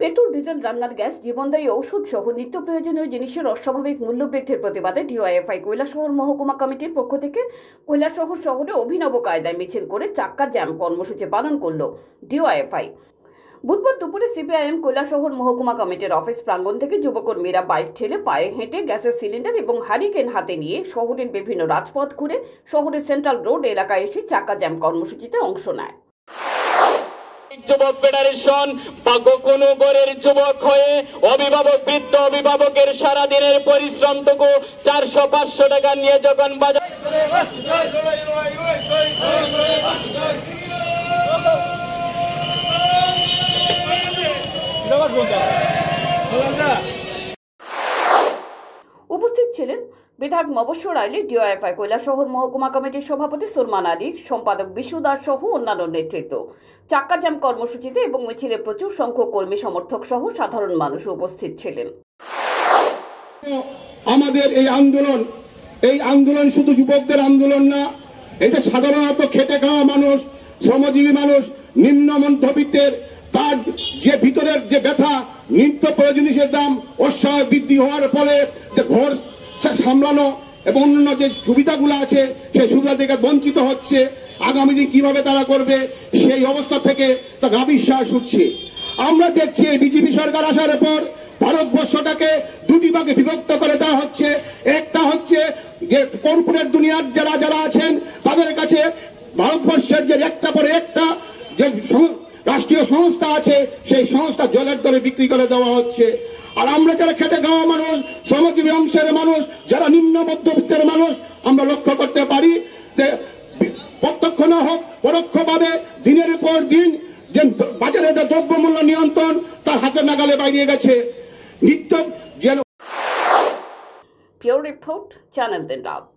Petrol, diesel রান্নার gas, জীবনদায়ী ঔষধ সহ নিত্য প্রয়োজনীয় জিনিসের অস্বাভাবিক মূল্য বৃদ্ধির প্রতিবাদে ডিওয়াইএফআই কৈলাসহর মহকুমা কমিটির পক্ষ থেকে কৈলাসহর শহরে অভিনব কায়দায় মিছিল করে চাক্কা জ্যাম কর্মসূচি পালন করল ডিওয়াইএফআই। বুধবার দুপুরে সিপিআইএম কৈলাসহর মহকুমা কমিটির অফিস প্রাঙ্গণ থেকে যুবকর্মীরা বাইক ঠেলে পায়ে হেঁটে গ্যাসের সিলিন্ডার এবং হারিকেন হাতে নিয়ে শহরের বিভিন্ন রাজপথ ঘুরে শহরের সেন্ট্রাল রোড এলাকায় এসে চাক্কা জ্যাম কর্মসূচিতে অংশ নেয়। যুবক ফেডারেশন বা কোনো গড়ের যুবক হয়ে অভিভাবক বৃদ্ধ অভিভাবকের সারাদিনের পরিশ্রমটুকু চারশো পাঁচশো টাকা নিয়ে যখন বাজার উপস্থিত ছিলেন বিধায়ক মবস্বর আলী ডিওএফআই কৈলাসহর মহকুমা কমিটির সভাপতি সুরমান আলী সম্পাদক বিশু দাস সহ অন্যান্য নেতৃত্ব। চাক্কা জ্যাম কর্মসূচিতে এবং মিছিলে প্রচুর সংখ্যক কর্মী সমর্থক সহ সাধারণ মানুষ উপস্থিত ছিলেন। আমাদের এই আন্দোলন এই আন্দোলন শুধু যুবকদের আন্দোলন না, এটা সাধারণত খেটে খাওয়া মানুষ, শ্রমজীবী মানুষ, নিম্ন মধ্যবিত্তের, তার যে ভিতরের যে ব্যথা, নিত্য প্রয়োজনীয় দাম অস্বাভাবিক বৃদ্ধি হওয়ার ফলে সামলানো এবং অন্যান্য যে সুবিধাগুলো আছে, সেই সুবিধা থেকে বঞ্চিত হচ্ছে। আগামী দিন কীভাবে তারা করবে, সেই অবস্থা থেকে তা গাবিশ্বাস উঠছে। আমরা দেখছি বিজেপি সরকার আসার পর ভারতবর্ষটাকে দুটি ভাগে বিভক্ত করে দেওয়া হচ্ছে। একটা হচ্ছে যে কর্পোরেট দুনিয়ার যারা যারা আছেন, তাদের কাছে ভারতবর্ষের যে একটা পরে একটা যে রাষ্ট্রীয় সংস্থা আছে, সেই সংস্থা জলের দরে বিক্রি করে দেওয়া হচ্ছে। আর আমরা যারা খেটে খাওয়া মানুষ, শ্রমজীবী অংশের মানুষ, যারা নিম্ন মধ্যবিত্তের মানুষ, আমরা লক্ষ্য করতে পারি যে প্রত্যক্ষ না হোক, পরোক্ষভাবে দিনের পর দিন যে বাজারে যে দ্রব্যমূল্য নিয়ন্ত্রণ, তার হাতে নাগালে বাইরে গেছে। নিত্য যেন রিপোর্ট চ্যানেল দিন রাত